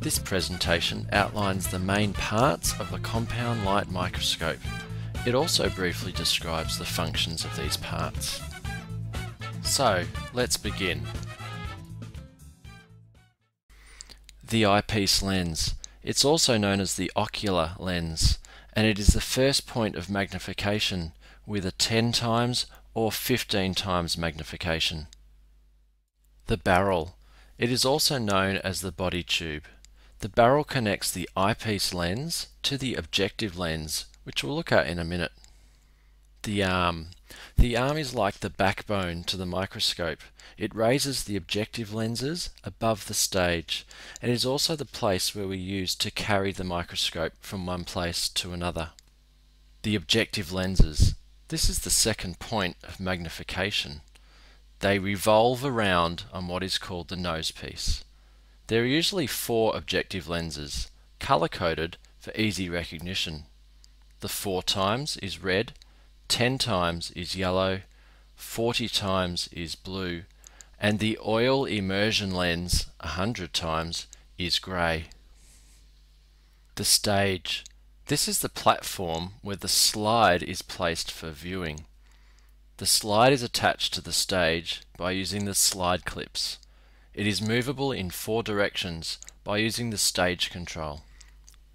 This presentation outlines the main parts of a compound light microscope. It also briefly describes the functions of these parts. So, let's begin. The eyepiece lens. It's also known as the ocular lens, and it is the first point of magnification with a 10 times or 15 times magnification. The barrel. It is also known as the body tube. The barrel connects the eyepiece lens to the objective lens, which we'll look at in a minute. The arm. The arm is like the backbone to the microscope. It raises the objective lenses above the stage and is also the place where we use to carry the microscope from one place to another. The objective lenses. This is the second point of magnification. They revolve around on what is called the nose piece. There are usually four objective lenses, color-coded for easy recognition. The 4 times is red, 10 times is yellow, 40 times is blue, and the oil immersion lens 100 times is grey. The stage. This is the platform where the slide is placed for viewing. The slide is attached to the stage by using the slide clips. It is movable in four directions by using the stage control.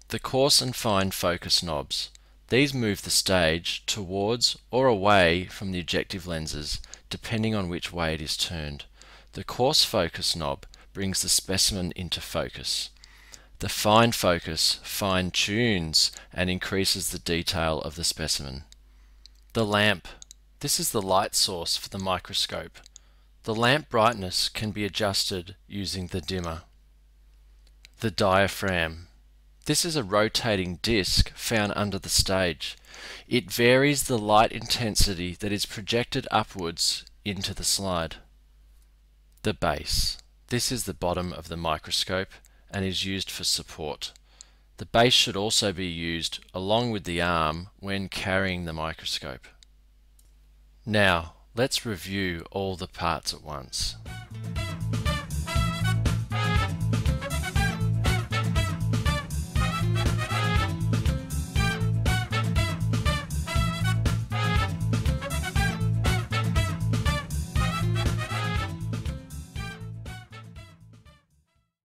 The coarse and fine focus knobs. These move the stage towards or away from the objective lenses depending on which way it is turned. The coarse focus knob brings the specimen into focus. The fine focus fine tunes and increases the detail of the specimen. The lamp. This is the light source for the microscope. The lamp brightness can be adjusted using the dimmer. The diaphragm. This is a rotating disc found under the stage. It varies the light intensity that is projected upwards into the slide. The base. This is the bottom of the microscope and is used for support. The base should also be used along with the arm when carrying the microscope. Now, Let's review all the parts at once.